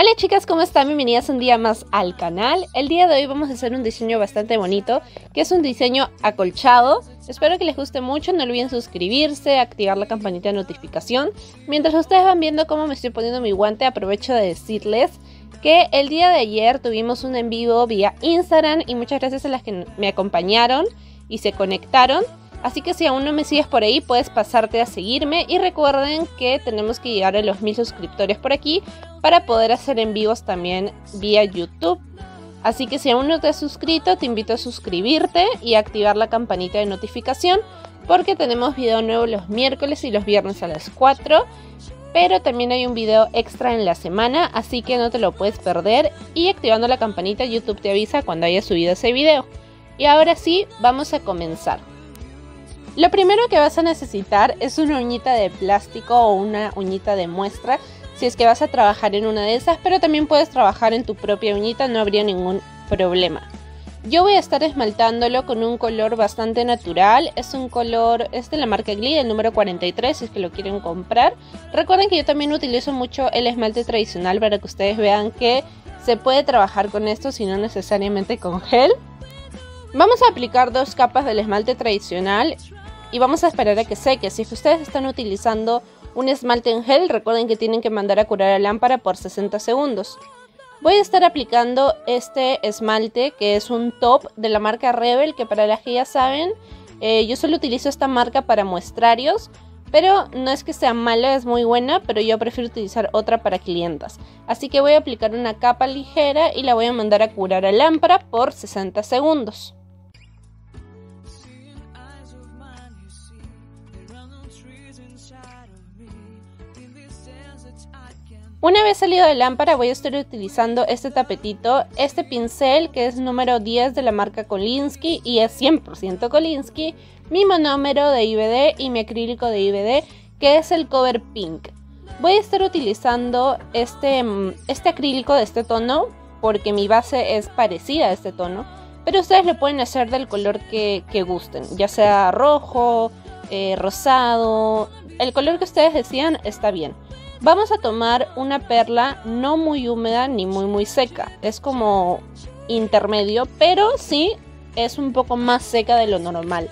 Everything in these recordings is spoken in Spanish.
Hola chicas, ¿cómo están? Bienvenidas un día más al canal. El día de hoy vamos a hacer un diseño bastante bonito, que es un diseño acolchado. Espero que les guste mucho, no olviden suscribirse, activar la campanita de notificación. Mientras ustedes van viendo cómo me estoy poniendo mi guante, aprovecho de decirles que el día de ayer tuvimos un en vivo vía Instagram y muchas gracias a las que me acompañaron y se conectaron. Así que si aún no me sigues por ahí, puedes pasarte a seguirme. Y recuerden que tenemos que llegar a los mil suscriptores por aquí para poder hacer en vivos también vía YouTube. Así que si aún no te has suscrito, te invito a suscribirte y activar la campanita de notificación porque tenemos video nuevo los miércoles y los viernes a las 4. Pero también hay un video extra en la semana, así que no te lo puedes perder. Y activando la campanita, YouTube te avisa cuando haya subido ese video. Y ahora sí, vamos a comenzar. Lo primero que vas a necesitar es una uñita de plástico o una uñita de muestra si es que vas a trabajar en una de esas, pero también puedes trabajar en tu propia uñita, no habría ningún problema. Yo voy a estar esmaltándolo con un color bastante natural, es un color, es de la marca Glee, el número 43 si es que lo quieren comprar. Recuerden que yo también utilizo mucho el esmalte tradicional para que ustedes vean que se puede trabajar con esto, si no necesariamente con gel. Vamos a aplicar dos capas del esmalte tradicional y vamos a esperar a que seque. Si ustedes están utilizando un esmalte en gel, recuerden que tienen que mandar a curar la lámpara por 60 segundos. Voy a estar aplicando este esmalte que es un top de la marca Rebel, que para las que ya saben, eh, yo solo utilizo esta marca para muestrarios, pero no es que sea mala, es muy buena, pero yo prefiero utilizar otra para clientas. Así que voy a aplicar una capa ligera y la voy a mandar a curar a lámpara por 60 segundos. Una vez salido de lámpara voy a estar utilizando este tapetito, este pincel que es número 10 de la marca Kolinsky y es 100% Kolinsky, mi monómero de IBD y mi acrílico de IBD que es el Cover Pink. Voy a estar utilizando este, mm, este acrílico de este tono porque mi base es parecida a este tono, pero ustedes lo pueden hacer del color que, gusten, ya sea rojo, eh, rosado, el color que ustedes decían está bien. Vamos a tomar una perla no muy húmeda ni muy muy seca. Es como intermedio, pero sí es un poco más seca de lo normal.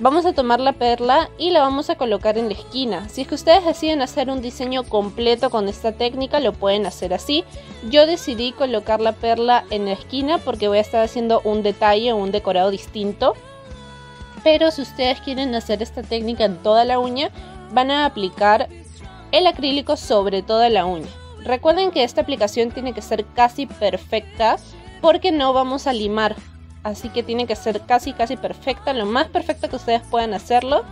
Vamos a tomar la perla y la vamos a colocar en la esquina. Si es que ustedes deciden hacer un diseño completo con esta técnica, lo pueden hacer así. Yo decidí colocar la perla en la esquina porque voy a estar haciendo un detalle un decorado distinto. Pero si ustedes quieren hacer esta técnica en toda la uña, van a aplicar el acrílico sobre toda la uña. Recuerden que esta aplicación tiene que ser casi perfecta porque no vamos a limar. Así que tiene que ser casi casi perfecta, lo más perfecta que ustedes puedan hacerlo,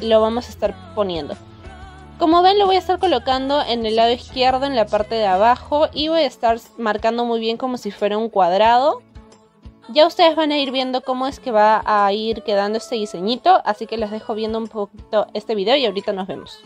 lo vamos a estar poniendo. Como ven lo voy a estar colocando en el lado izquierdo en la parte de abajo y voy a estar marcando muy bien como si fuera un cuadrado. Ya ustedes van a ir viendo cómo es que va a ir quedando este diseñito, así que les dejo viendo un poquito este video y ahorita nos vemos.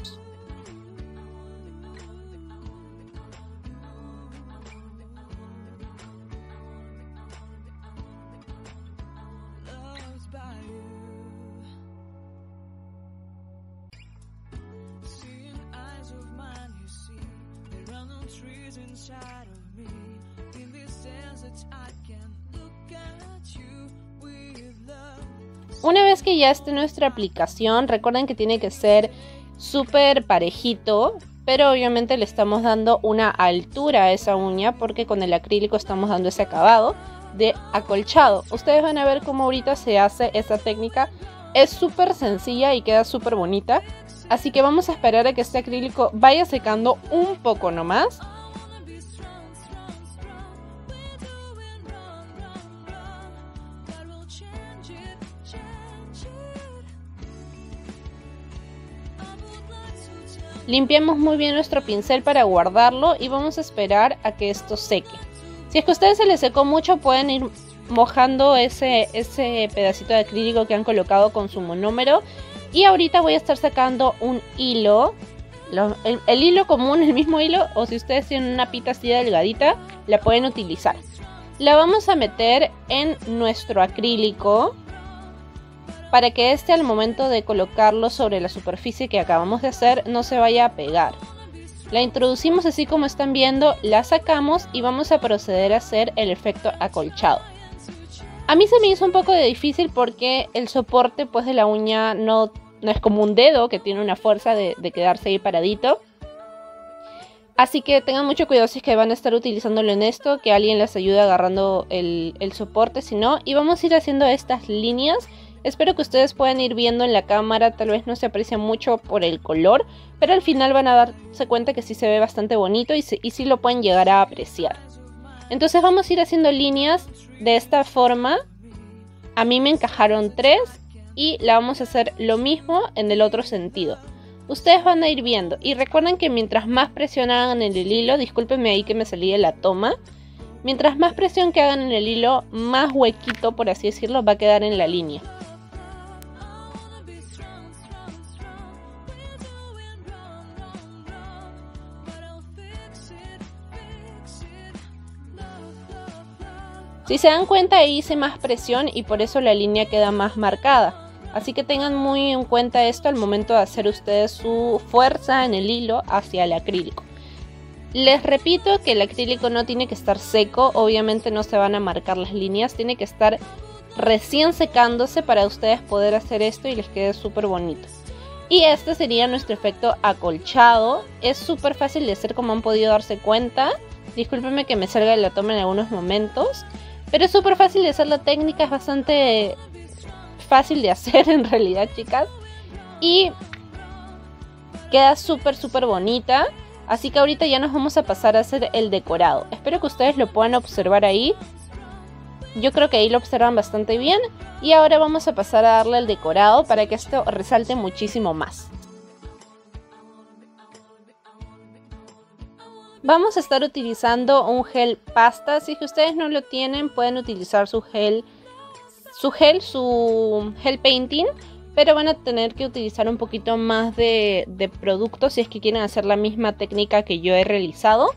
Una vez que ya esté nuestra aplicación, recuerden que tiene que ser súper parejito, pero obviamente le estamos dando una altura a esa uña porque con el acrílico estamos dando ese acabado de acolchado. Ustedes van a ver cómo ahorita se hace esta técnica. Es súper sencilla y queda súper bonita. Así que vamos a esperar a que este acrílico vaya secando un poco nomás. Limpiamos muy bien nuestro pincel para guardarlo y vamos a esperar a que esto seque. Si es que a ustedes se les secó mucho pueden ir mojando ese, ese pedacito de acrílico que han colocado con su monómero. Y ahorita voy a estar sacando un hilo. el, el, hilo común, el mismo hilo, o si ustedes tienen una pita así delgadita, la pueden utilizar. La vamos a meter en nuestro acrílico para que este al momento de colocarlo sobre la superficie que acabamos de hacer no se vaya a pegar. La introducimos así como están viendo, la sacamos y vamos a proceder a hacer el efecto acolchado. A mí se me hizo un poco de difícil porque el soporte pues de la uña no, no es como un dedo que tiene una fuerza de, quedarse ahí paradito. Así que tengan mucho cuidado si es que van a estar utilizándolo en esto, que alguien les ayude agarrando el, el soporte, si no. Y vamos a ir haciendo estas líneas Espero que ustedes puedan ir viendo en la cámara, tal vez no se aprecia mucho por el color, pero al final van a darse cuenta que sí se ve bastante bonito y, sí lo pueden llegar a apreciar. Entonces vamos a ir haciendo líneas de esta forma. A mí me encajaron tres y la vamos a hacer lo mismo en el otro sentido. Ustedes van a ir viendo y recuerden que mientras más presión hagan en el hilo, discúlpenme ahí que me salí de la toma, mientras más presión que hagan en el hilo, más huequito, por así decirlo, va a quedar en la línea. Si se dan cuenta ahí hice más presión y por eso la línea queda más marcada. Así que tengan muy en cuenta esto al momento de hacer ustedes su fuerza en el hilo hacia el acrílico. Les repito que el acrílico no tiene que estar seco, obviamente no se van a marcar las líneas, tiene que estar recién secándose para ustedes poder hacer esto y les quede súper bonito. Y este sería nuestro efecto acolchado, es súper fácil de hacer como han podido darse cuenta. Discúlpenme que me salga la toma en algunos momentos. Pero es súper fácil de hacer la técnica, es bastante fácil de hacer en realidad, chicas. Y queda súper, súper bonita. Así que ahorita ya nos vamos a pasar a hacer el decorado. Espero que ustedes lo puedan observar ahí. Yo creo que ahí lo observan bastante bien. Y ahora vamos a pasar a darle el decorado para que esto resalte muchísimo más. Vamos a estar utilizando un gel pasta. Si ustedes no lo tienen, pueden utilizar su gel, su gel, su gel painting. Pero van a tener que utilizar un poquito más de, de producto si es que quieren hacer la misma técnica que yo he realizado.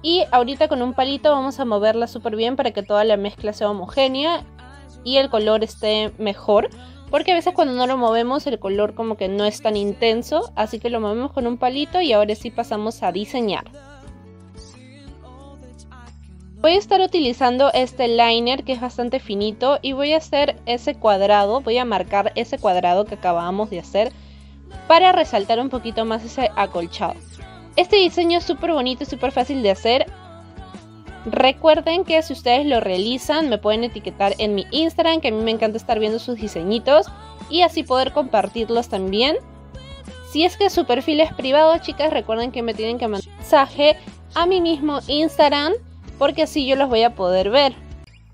Y ahorita con un palito vamos a moverla súper bien para que toda la mezcla sea homogénea y el color esté mejor. Porque a veces cuando no lo movemos el color como que no es tan intenso. Así que lo movemos con un palito y ahora sí pasamos a diseñar. Voy a estar utilizando este liner que es bastante finito y voy a hacer ese cuadrado, voy a marcar ese cuadrado que acabamos de hacer para resaltar un poquito más ese acolchado. Este diseño es súper bonito y súper fácil de hacer. Recuerden que si ustedes lo realizan me pueden etiquetar en mi Instagram que a mí me encanta estar viendo sus diseñitos y así poder compartirlos también. Si es que su perfil es privado chicas recuerden que me tienen que mandar mensaje a mi mismo Instagram porque así yo los voy a poder ver.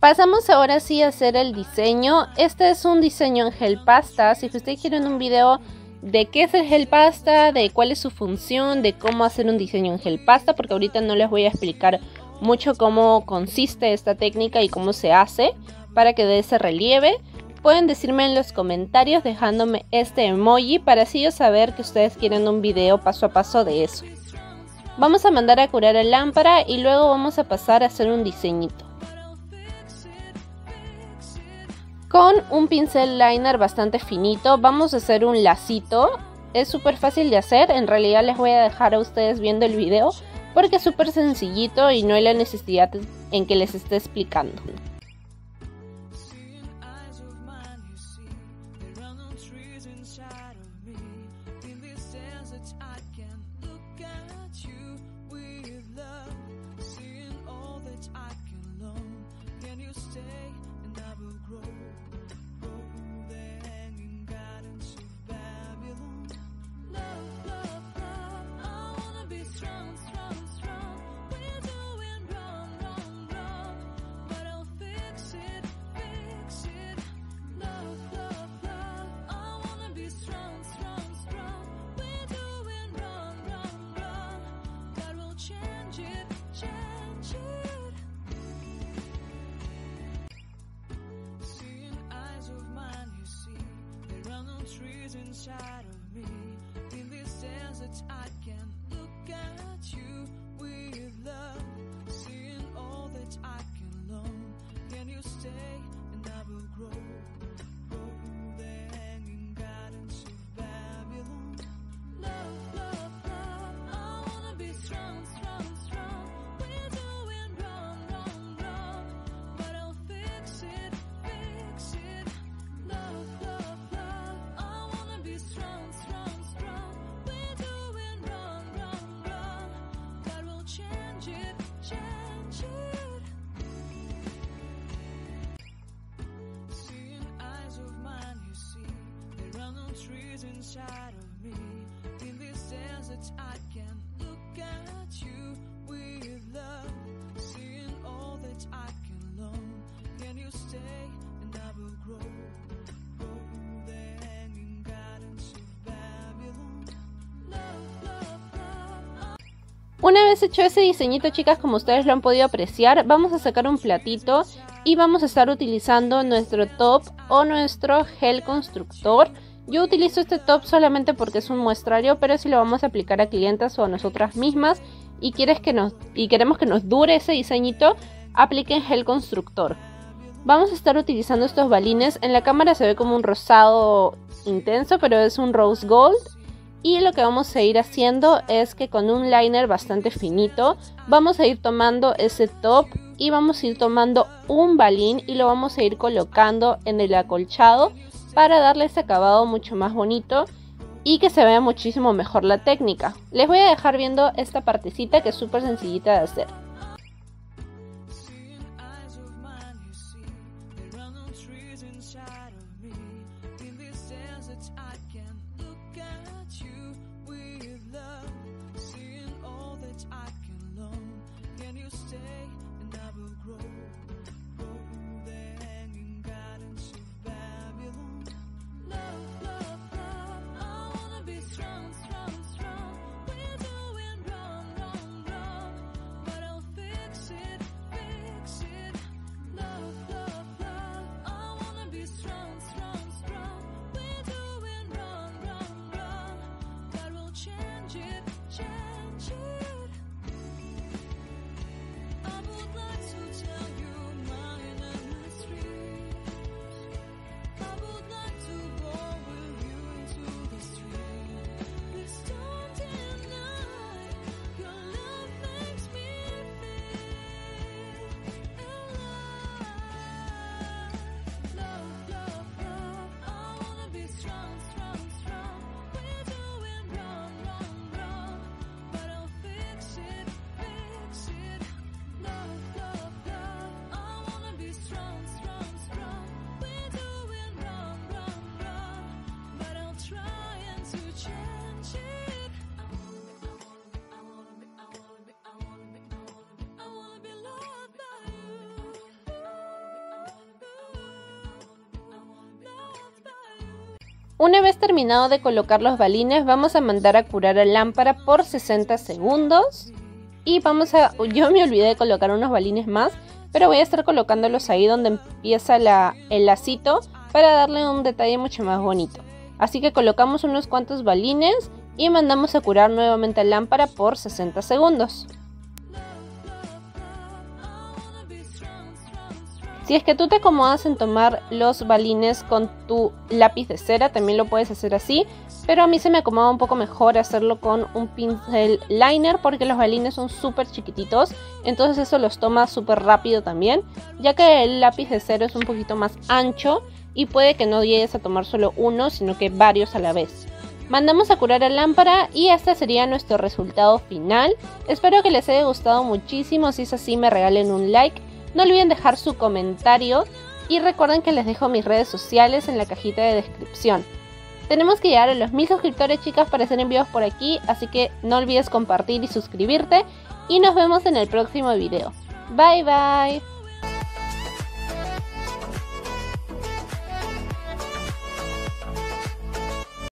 Pasamos ahora sí a hacer el diseño. Este es un diseño en gel pasta. Si ustedes quieren un video de qué es el gel pasta, de cuál es su función, de cómo hacer un diseño en gel pasta, porque ahorita no les voy a explicar mucho cómo consiste esta técnica y cómo se hace para que dé ese relieve. Pueden decirme en los comentarios dejándome este emoji para así yo saber que ustedes quieren un video paso a paso de eso. Vamos a mandar a curar la lámpara y luego vamos a pasar a hacer un diseñito. Con un pincel liner bastante finito vamos a hacer un lacito. Es súper fácil de hacer, en realidad les voy a dejar a ustedes viendo el video porque es súper sencillito y no hay la necesidad en que les esté explicando. Inside of Una vez hecho ese diseñito chicas como ustedes lo han podido apreciar vamos a sacar un platito y vamos a estar utilizando nuestro top o nuestro gel constructor yo utilizo este top solamente porque es un muestrario pero si lo vamos a aplicar a clientes o a nosotras mismas y, quieres que nos, y queremos que nos dure ese diseñito apliquen gel constructor. Vamos a estar utilizando estos balines. En la cámara se ve como un rosado intenso pero es un rose gold. Y lo que vamos a ir haciendo es que con un liner bastante finito vamos a ir tomando ese top y vamos a ir tomando un balín y lo vamos a ir colocando en el acolchado para darle ese acabado mucho más bonito y que se vea muchísimo mejor la técnica. Les voy a dejar viendo esta partecita que es súper sencillita de hacer. Una vez terminado de colocar los balines, vamos a mandar a curar la lámpara por 60 segundos. Y vamos a... Yo me olvidé de colocar unos balines más, pero voy a estar colocándolos ahí donde empieza el lacito para darle un detalle mucho más bonito. Así que colocamos unos cuantos balines y mandamos a curar nuevamente la lámpara por 60 segundos. Si es que tú te acomodas en tomar los balines con tu lápiz de cera, también lo puedes hacer así. Pero a mí se me acomoda un poco mejor hacerlo con un pincel liner porque los balines son súper chiquititos. Entonces eso los toma súper rápido también. Ya que el lápiz de cera es un poquito más ancho y puede que no llegues a tomar solo uno, sino que varios a la vez. Mandamos a curar la lámpara y este sería nuestro resultado final. Espero que les haya gustado muchísimo. Si es así, me regalen un like no olviden dejar su comentario y recuerden que les dejo mis redes sociales en la cajita de descripción. Tenemos que llegar a los mil suscriptores chicas para hacer envíos por aquí, así que no olvides compartir y suscribirte y nos vemos en el próximo video. Bye bye.